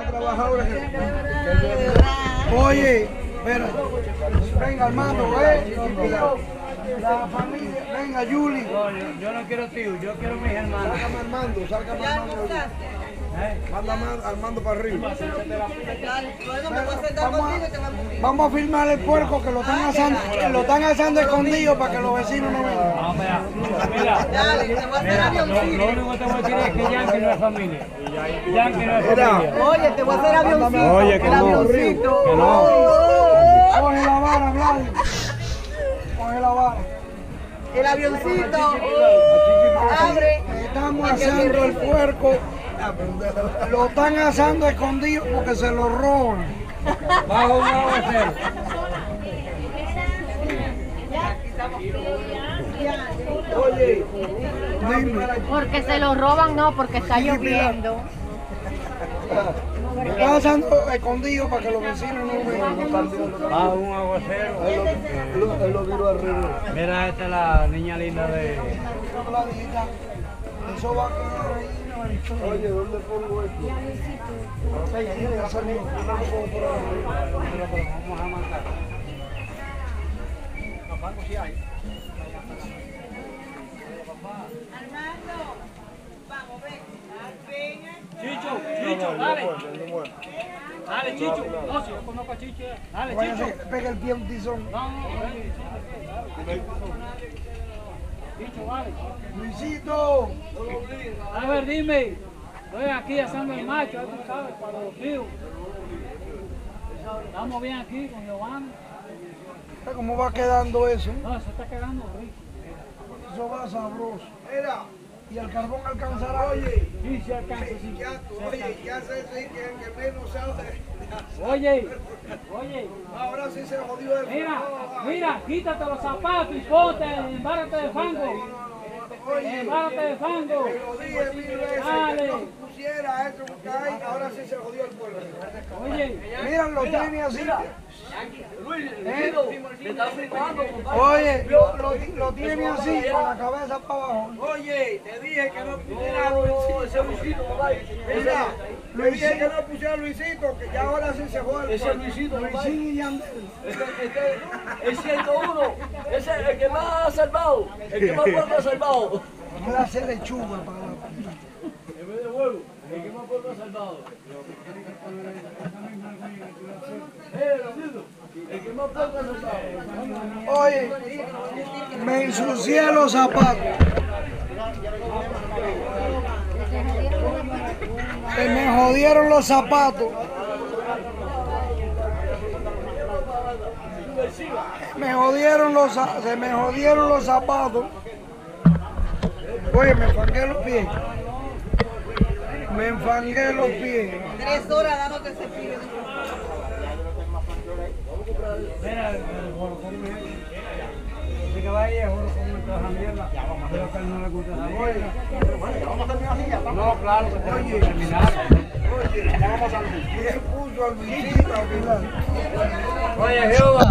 más trabajadores que, que Oye, espera. Venga, Armando, ven. La familia, venga, Julie. No, yo, yo no quiero tío, yo quiero mis hermanos. Sácame Armando, sácame Armando. ¿Eh? Manda Armando para arriba. Vamos a, vamos a filmar el puerco que lo están asando, que lo están asando escondido para que los vecinos no vean. Vamos allá. Mira, Dale, te voy a hacer avioncito. lo único que te voy a decir es que Yankee no es familia. Yankee no es familia. Oye, te voy a hacer avioncito. Oye, que el no. avioncito. Que no. Coge la vara, Vlad. Coge la vara. El avioncito. Abre. Estamos asando el puerco. Lo están asando escondido porque se lo roban. Bajo un aguacero. Oye, dime. Porque se lo roban, no, porque está lloviendo. Lo están asando escondido para que los vecinos no vean. Bajo un aguacero. Él lo viró al revés. Mira, esta es la niña linda de... Eso va a. Oye, ¿dónde pongo esto? Ya salió. Yo no lo por ahí. Vamos a mandar. Chicho, Chicho, dale. Dale, Chicho. No, si yo conozco a Chicho. Dale, Chicho. pega el pie un tizón. No, no, ven. Luisito. A ver, dime. Estoy aquí asando el macho, tú sabes, para los tíos. Estamos bien aquí con Giovanni. ¿Cómo va quedando eso? No, se está quedando rico. Eso va sabroso. Mira, y el carbón alcanzará. Oye, Sí, se alcanza, sí. ya, oye, ya sé sí, que el que menos sabe. Oye, oye, Ahora sí se jodió el mira, mira, quítate los zapatos y ponte, embárate de fango. Embárate de fango. Dale. pusiera eso ahora sí se jodió el pueblo. Oye, Mira, lo tiene así. ¿Eh? Oye, lo, lo, lo tiene así, con la cabeza para abajo. Oye, te dije que no pusiera Luisito, ese Luisito, compadre. Mira, le dije que no pusiera a Luisito, que ya ahora sí se el ese. Luisito, compadre. y Yandel. El 101, ese es el que más ha salvado, el que más pueblo ha salvado. Clase lechuga para la En vez de huevo, el que más pueblo ha salvado. Eh, Luisito, el que más pueblo ha salvado. Oye, me ensucié los zapatos. Se me jodieron los zapatos. Me jodieron los se me jodieron los zapatos. Oye, me enfangué los pies. Me enfangué los pies. Tres horas dándote ese pibe. Esa mierda. Creo que a no gusta esa mierda. No, claro, que terminar. ¿Quién puso al Luisito a bailar? Oye, Jehová.